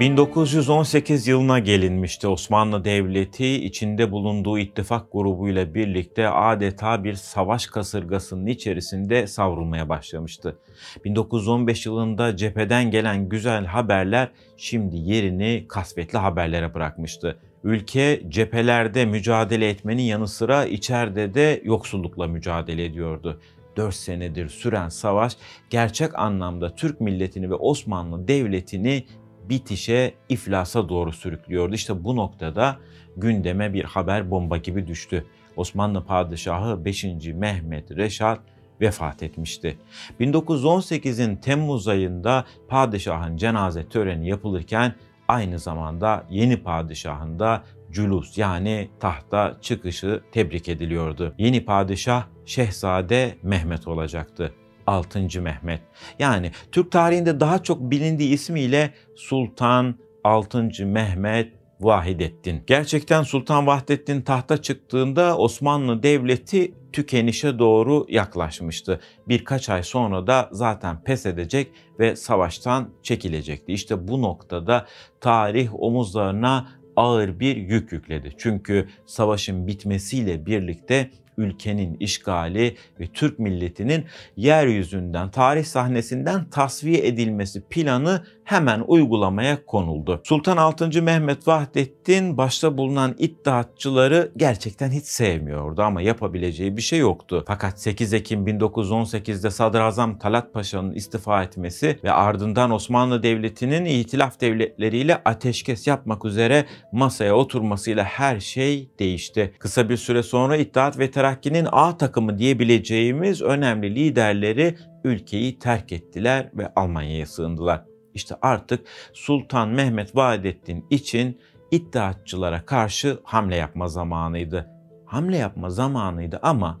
1918 yılına gelinmişti. Osmanlı Devleti içinde bulunduğu ittifak grubuyla birlikte adeta bir savaş kasırgasının içerisinde savrulmaya başlamıştı. 1915 yılında cepheden gelen güzel haberler şimdi yerini kasvetli haberlere bırakmıştı. Ülke cephelerde mücadele etmenin yanı sıra içeride de yoksullukla mücadele ediyordu. 4 senedir süren savaş gerçek anlamda Türk milletini ve Osmanlı Devleti'ni bitişe, iflasa doğru sürüklüyordu. İşte bu noktada gündeme bir haber bomba gibi düştü. Osmanlı Padişahı 5. Mehmet Reşat vefat etmişti. 1918'in Temmuz ayında padişahın cenaze töreni yapılırken aynı zamanda yeni padişahın da cülus yani tahta çıkışı tebrik ediliyordu. Yeni padişah Şehzade Mehmet olacaktı. 6. Mehmet. Yani Türk tarihinde daha çok bilindiği ismiyle Sultan 6. Mehmet Vahidettin. Gerçekten Sultan Vahdettin tahta çıktığında Osmanlı Devleti tükenişe doğru yaklaşmıştı. Birkaç ay sonra da zaten pes edecek ve savaştan çekilecekti. İşte bu noktada tarih omuzlarına ağır bir yük yükledi. Çünkü savaşın bitmesiyle birlikte ülkenin işgali ve Türk milletinin yeryüzünden, tarih sahnesinden tasfiye edilmesi planı hemen uygulamaya konuldu. Sultan 6. Mehmet Vahdettin başta bulunan iddiatçıları gerçekten hiç sevmiyordu ama yapabileceği bir şey yoktu. Fakat 8 Ekim 1918'de Sadrazam Talat Paşa'nın istifa etmesi ve ardından Osmanlı Devleti'nin itilaf devletleriyle ateşkes yapmak üzere masaya oturmasıyla her şey değişti. Kısa bir süre sonra İttihat ve Terakki'nin A takımı diyebileceğimiz önemli liderleri ülkeyi terk ettiler ve Almanya'ya sığındılar. İşte artık Sultan Mehmet Vahdettin için iddiatçılara karşı hamle yapma zamanıydı. Hamle yapma zamanıydı ama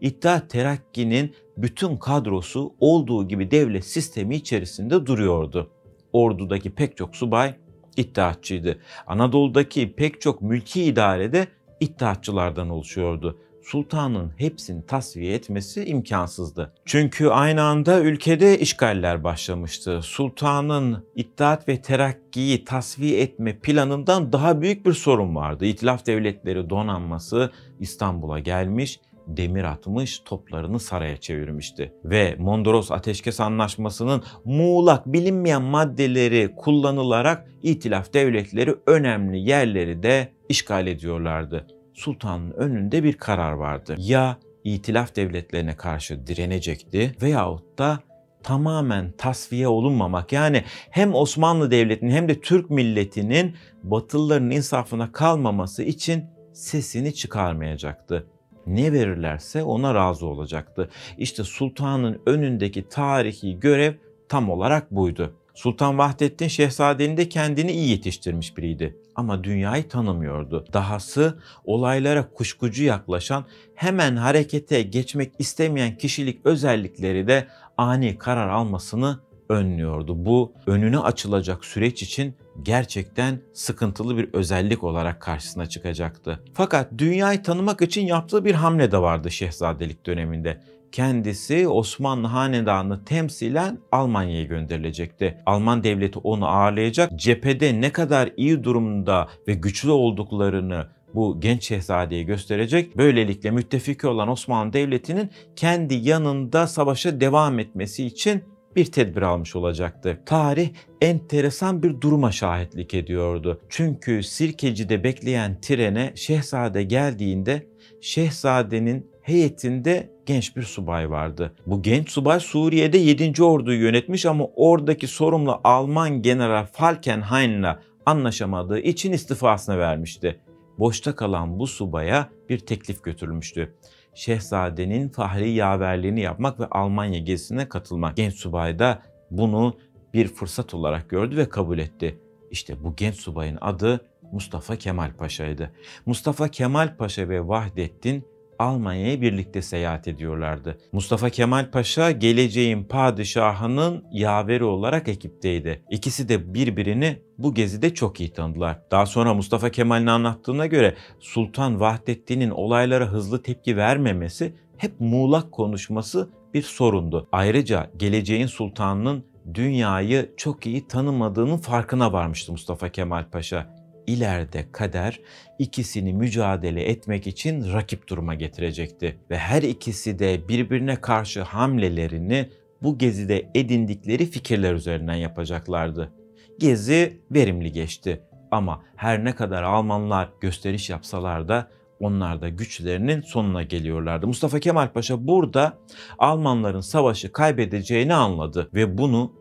İttihat Terakki'nin bütün kadrosu olduğu gibi devlet sistemi içerisinde duruyordu. Ordudaki pek çok subay iddiatçıydı. Anadolu'daki pek çok mülki idarede iddiatçılardan oluşuyordu sultanın hepsini tasfiye etmesi imkansızdı. Çünkü aynı anda ülkede işgaller başlamıştı. Sultanın İttihat ve Terakki'yi tasfiye etme planından daha büyük bir sorun vardı. İtilaf devletleri donanması İstanbul'a gelmiş demir atmış, toplarını saraya çevirmişti. Ve Mondros Ateşkes Anlaşması'nın muğlak bilinmeyen maddeleri kullanılarak itilaf devletleri önemli yerleri de işgal ediyorlardı sultanın önünde bir karar vardı. Ya itilaf devletlerine karşı direnecekti veyahut da tamamen tasfiye olunmamak yani hem Osmanlı Devleti'nin hem de Türk milletinin Batılıların insafına kalmaması için sesini çıkarmayacaktı. Ne verirlerse ona razı olacaktı. İşte sultanın önündeki tarihi görev tam olarak buydu. Sultan Vahdettin Şehzade'nin de kendini iyi yetiştirmiş biriydi ama dünyayı tanımıyordu. Dahası olaylara kuşkucu yaklaşan, hemen harekete geçmek istemeyen kişilik özellikleri de ani karar almasını önlüyordu. Bu önüne açılacak süreç için gerçekten sıkıntılı bir özellik olarak karşısına çıkacaktı. Fakat dünyayı tanımak için yaptığı bir hamle de vardı şehzadelik döneminde kendisi Osmanlı Hanedanı temsilen Almanya'ya gönderilecekti. Alman devleti onu ağırlayacak. Cephede ne kadar iyi durumda ve güçlü olduklarını bu genç şehzadeye gösterecek. Böylelikle müttefiki olan Osmanlı Devleti'nin kendi yanında savaşa devam etmesi için bir tedbir almış olacaktı. Tarih enteresan bir duruma şahitlik ediyordu. Çünkü Sirkeci'de bekleyen trene şehzade geldiğinde şehzadenin heyetinde genç bir subay vardı. Bu genç subay Suriye'de 7. orduyu yönetmiş ama oradaki sorumlu Alman General Falkenhayn'la anlaşamadığı için istifasını vermişti. Boşta kalan bu subaya bir teklif götürülmüştü. Şehzadenin fahri yaverliğini yapmak ve Almanya gezisine katılmak. Genç subay da bunu bir fırsat olarak gördü ve kabul etti. İşte bu genç subayın adı Mustafa Kemal Paşa'ydı. Mustafa Kemal Paşa ve Vahdettin Almanya'ya birlikte seyahat ediyorlardı. Mustafa Kemal Paşa geleceğin padişahının yaveri olarak ekipteydi. İkisi de birbirini bu gezide çok iyi tanıdılar. Daha sonra Mustafa Kemal'in anlattığına göre Sultan Vahdettin'in olaylara hızlı tepki vermemesi hep muğlak konuşması bir sorundu. Ayrıca geleceğin sultanının dünyayı çok iyi tanımadığının farkına varmıştı Mustafa Kemal Paşa. İleride kader ikisini mücadele etmek için rakip duruma getirecekti ve her ikisi de birbirine karşı hamlelerini bu gezide edindikleri fikirler üzerinden yapacaklardı. Gezi verimli geçti ama her ne kadar Almanlar gösteriş yapsalar da onlar da güçlerinin sonuna geliyorlardı. Mustafa Kemal Paşa burada Almanların savaşı kaybedeceğini anladı ve bunu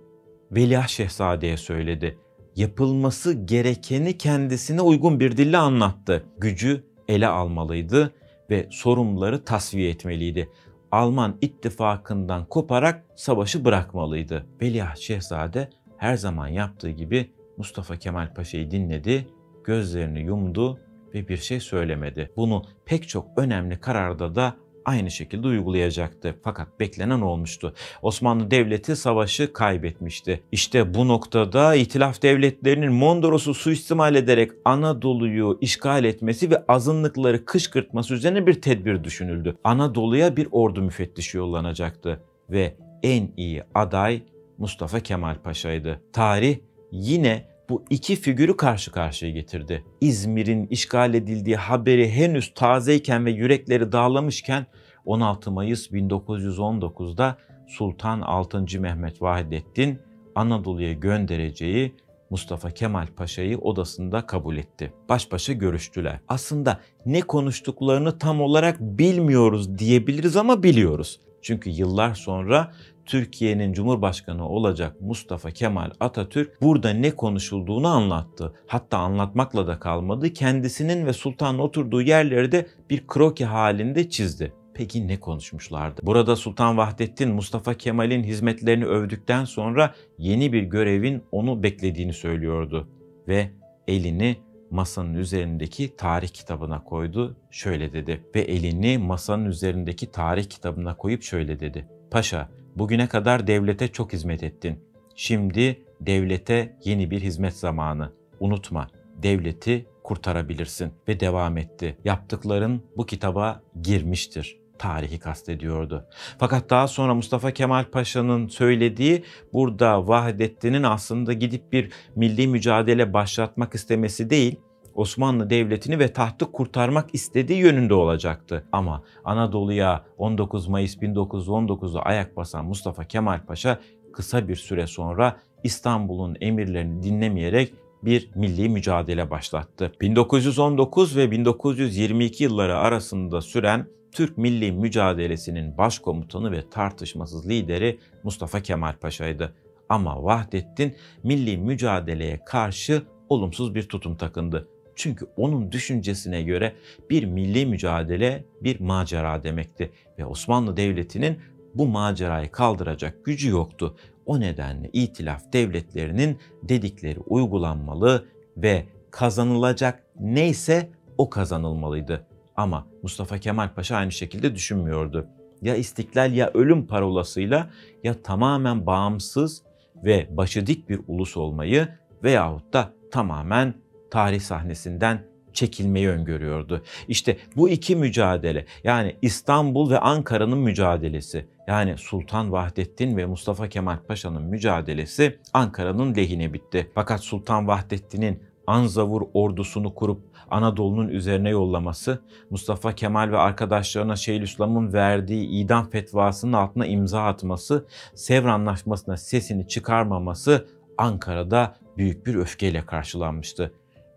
Veliaht Şehzade'ye söyledi. Yapılması gerekeni kendisine uygun bir dille anlattı. Gücü ele almalıydı ve sorumluları tasfiye etmeliydi. Alman ittifakından koparak savaşı bırakmalıydı. Veliaht Şehzade her zaman yaptığı gibi Mustafa Kemal Paşa'yı dinledi, gözlerini yumdu ve bir şey söylemedi. Bunu pek çok önemli kararda da aynı şekilde uygulayacaktı. Fakat beklenen olmuştu. Osmanlı Devleti savaşı kaybetmişti. İşte bu noktada İtilaf devletlerinin Mondros'u suistimal ederek Anadolu'yu işgal etmesi ve azınlıkları kışkırtması üzerine bir tedbir düşünüldü. Anadolu'ya bir ordu müfettişi yollanacaktı ve en iyi aday Mustafa Kemal Paşa'ydı. Tarih yine bu iki figürü karşı karşıya getirdi. İzmir'in işgal edildiği haberi henüz tazeyken ve yürekleri dağlamışken 16 Mayıs 1919'da Sultan 6. Mehmet Vahidettin Anadolu'ya göndereceği Mustafa Kemal Paşa'yı odasında kabul etti. Baş başa görüştüler. Aslında ne konuştuklarını tam olarak bilmiyoruz diyebiliriz ama biliyoruz. Çünkü yıllar sonra Türkiye'nin Cumhurbaşkanı olacak Mustafa Kemal Atatürk burada ne konuşulduğunu anlattı. Hatta anlatmakla da kalmadı. Kendisinin ve sultanın oturduğu yerleri de bir kroki halinde çizdi. Peki ne konuşmuşlardı? Burada Sultan Vahdettin Mustafa Kemal'in hizmetlerini övdükten sonra yeni bir görevin onu beklediğini söylüyordu ve elini masanın üzerindeki tarih kitabına koydu. Şöyle dedi ve elini masanın üzerindeki tarih kitabına koyup şöyle dedi. Paşa, bugüne kadar devlete çok hizmet ettin. Şimdi devlete yeni bir hizmet zamanı. Unutma, devleti kurtarabilirsin ve devam etti. Yaptıkların bu kitaba girmiştir tarihi kastediyordu. Fakat daha sonra Mustafa Kemal Paşa'nın söylediği burada Vahdettin'in aslında gidip bir milli mücadele başlatmak istemesi değil, Osmanlı Devleti'ni ve tahtı kurtarmak istediği yönünde olacaktı. Ama Anadolu'ya 19 Mayıs 1919'da ayak basan Mustafa Kemal Paşa kısa bir süre sonra İstanbul'un emirlerini dinlemeyerek bir milli mücadele başlattı. 1919 ve 1922 yılları arasında süren Türk milli mücadelesinin başkomutanı ve tartışmasız lideri Mustafa Kemal Paşa'ydı. Ama Vahdettin milli mücadeleye karşı olumsuz bir tutum takındı. Çünkü onun düşüncesine göre bir milli mücadele bir macera demekti ve Osmanlı Devleti'nin bu macerayı kaldıracak gücü yoktu. O nedenle itilaf devletlerinin dedikleri uygulanmalı ve kazanılacak neyse o kazanılmalıydı. Ama Mustafa Kemal Paşa aynı şekilde düşünmüyordu. Ya istiklal ya ölüm parolasıyla ya tamamen bağımsız ve başı dik bir ulus olmayı veyahut da tamamen tarih sahnesinden çekilmeyi öngörüyordu. İşte bu iki mücadele yani İstanbul ve Ankara'nın mücadelesi yani Sultan Vahdettin ve Mustafa Kemal Paşa'nın mücadelesi Ankara'nın lehine bitti. Fakat Sultan Vahdettin'in Anzavur ordusunu kurup Anadolu'nun üzerine yollaması, Mustafa Kemal ve arkadaşlarına Şeyhülislam'ın verdiği idam fetvasının altına imza atması, Sevr Anlaşması'na sesini çıkarmaması Ankara'da büyük bir öfkeyle karşılanmıştı.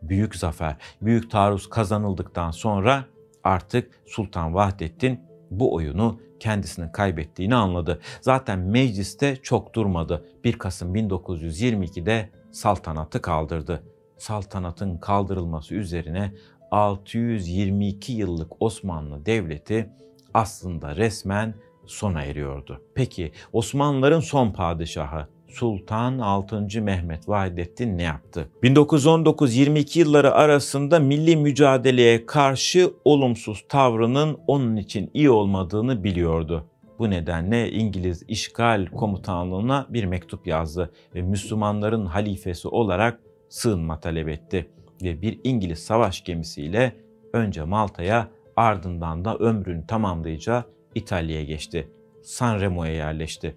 Büyük zafer, büyük taarruz kazanıldıktan sonra artık Sultan Vahdettin bu oyunu kendisinin kaybettiğini anladı. Zaten mecliste çok durmadı. 1 Kasım 1922'de saltanatı kaldırdı saltanatın kaldırılması üzerine 622 yıllık Osmanlı Devleti aslında resmen sona eriyordu. Peki Osmanlıların son padişahı Sultan 6. Mehmet Vahidettin ne yaptı? 1919-22 yılları arasında milli mücadeleye karşı olumsuz tavrının onun için iyi olmadığını biliyordu. Bu nedenle İngiliz işgal komutanlığına bir mektup yazdı ve Müslümanların halifesi olarak sığınma talep etti ve bir İngiliz savaş gemisiyle önce Malta'ya ardından da ömrünü tamamlayacağı İtalya'ya geçti. Sanremo'ya yerleşti.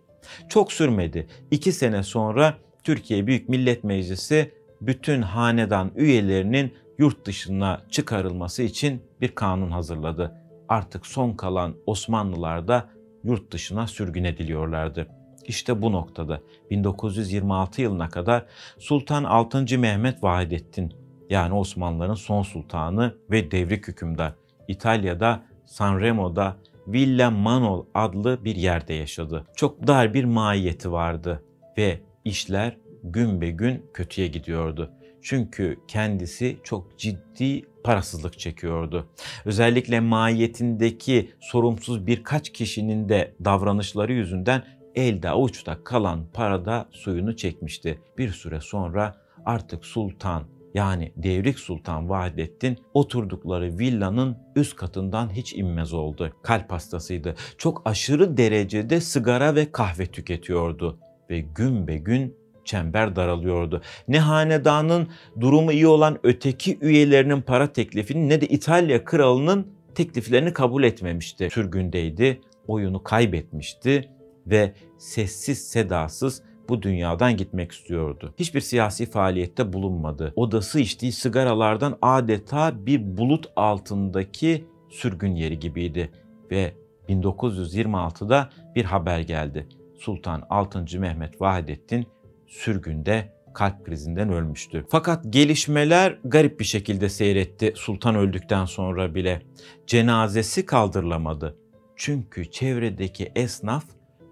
Çok sürmedi. İki sene sonra Türkiye Büyük Millet Meclisi bütün hanedan üyelerinin yurt dışına çıkarılması için bir kanun hazırladı. Artık son kalan Osmanlılar da yurt dışına sürgün ediliyorlardı. İşte bu noktada 1926 yılına kadar Sultan 6. Mehmet Vahidettin yani Osmanlıların son sultanı ve devrik hükümdar İtalya'da Sanremo'da Villa Manol adlı bir yerde yaşadı. Çok dar bir mahiyeti vardı ve işler gün be gün kötüye gidiyordu. Çünkü kendisi çok ciddi parasızlık çekiyordu. Özellikle mahiyetindeki sorumsuz birkaç kişinin de davranışları yüzünden elde avuçta kalan parada suyunu çekmişti. Bir süre sonra artık sultan yani Devrik Sultan Vahdettin oturdukları villanın üst katından hiç inmez oldu. Kalp hastasıydı. Çok aşırı derecede sigara ve kahve tüketiyordu ve gün be gün çember daralıyordu. Ne hanedanın durumu iyi olan öteki üyelerinin para teklifini ne de İtalya kralının tekliflerini kabul etmemişti. Sürgündeydi, oyunu kaybetmişti ve sessiz sedasız bu dünyadan gitmek istiyordu. Hiçbir siyasi faaliyette bulunmadı. Odası içtiği sigaralardan adeta bir bulut altındaki sürgün yeri gibiydi ve 1926'da bir haber geldi. Sultan 6. Mehmet Vahidettin sürgünde kalp krizinden ölmüştü. Fakat gelişmeler garip bir şekilde seyretti sultan öldükten sonra bile. Cenazesi kaldırılamadı. Çünkü çevredeki esnaf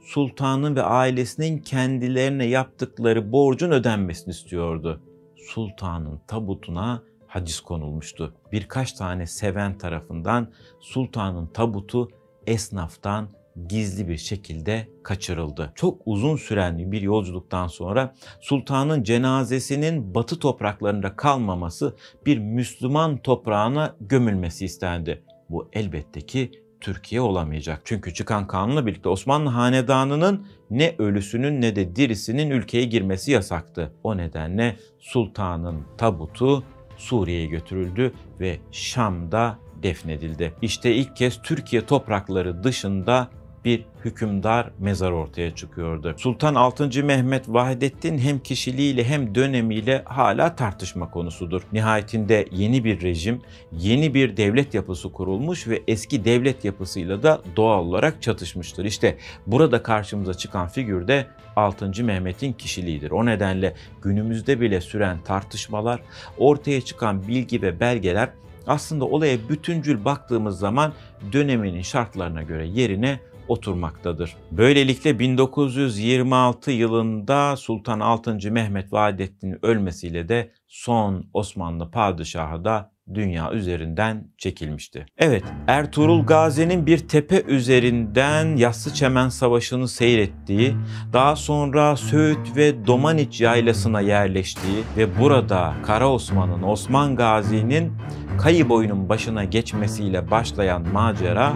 sultanın ve ailesinin kendilerine yaptıkları borcun ödenmesini istiyordu. Sultanın tabutuna haciz konulmuştu. Birkaç tane seven tarafından sultanın tabutu esnaftan gizli bir şekilde kaçırıldı. Çok uzun süren bir yolculuktan sonra sultanın cenazesinin batı topraklarında kalmaması bir Müslüman toprağına gömülmesi istendi. Bu elbette ki Türkiye olamayacak. Çünkü çıkan kanunla birlikte Osmanlı hanedanının ne ölüsünün ne de dirisinin ülkeye girmesi yasaktı. O nedenle sultanın tabutu Suriye'ye götürüldü ve Şam'da defnedildi. İşte ilk kez Türkiye toprakları dışında bir hükümdar mezar ortaya çıkıyordu. Sultan 6. Mehmet Vahdettin hem kişiliğiyle hem dönemiyle hala tartışma konusudur. Nihayetinde yeni bir rejim, yeni bir devlet yapısı kurulmuş ve eski devlet yapısıyla da doğal olarak çatışmıştır. İşte burada karşımıza çıkan figür de 6. Mehmet'in kişiliğidir. O nedenle günümüzde bile süren tartışmalar, ortaya çıkan bilgi ve belgeler aslında olaya bütüncül baktığımız zaman döneminin şartlarına göre yerine oturmaktadır. Böylelikle 1926 yılında Sultan 6. Mehmet Vahdettin'in ölmesiyle de son Osmanlı padişahı da dünya üzerinden çekilmişti. Evet, Ertuğrul Gazi'nin bir tepe üzerinden Yassı Çemen Savaşı'nı seyrettiği, daha sonra Söğüt ve Domaniç yaylasına yerleştiği ve burada Kara Osman'ın, Osman Gazi'nin kayı boyunun başına geçmesiyle başlayan macera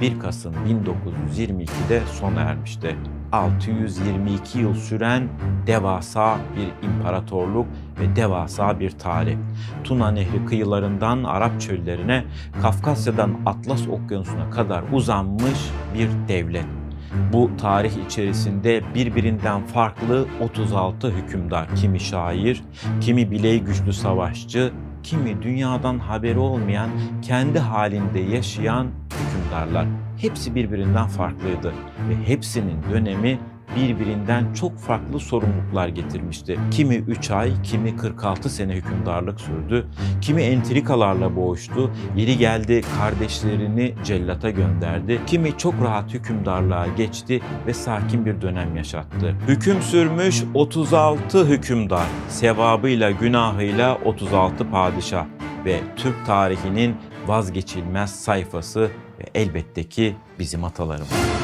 1 Kasım 1922'de sona ermişti. 622 yıl süren devasa bir imparatorluk ve devasa bir tarih. Tuna Nehri kıyılarından Arap çöllerine, Kafkasya'dan Atlas Okyanusu'na kadar uzanmış bir devlet. Bu tarih içerisinde birbirinden farklı 36 hükümdar, kimi şair, kimi bileği güçlü savaşçı, kimi dünyadan haberi olmayan, kendi halinde yaşayan hükümdarlar. Hepsi birbirinden farklıydı ve hepsinin dönemi birbirinden çok farklı sorumluluklar getirmişti. Kimi 3 ay, kimi 46 sene hükümdarlık sürdü. Kimi entrikalarla boğuştu. Yeri geldi kardeşlerini cellata gönderdi. Kimi çok rahat hükümdarlığa geçti ve sakin bir dönem yaşattı. Hüküm sürmüş 36 hükümdar, sevabıyla günahıyla 36 padişah ve Türk tarihinin vazgeçilmez sayfası ve elbette ki bizim atalarımız.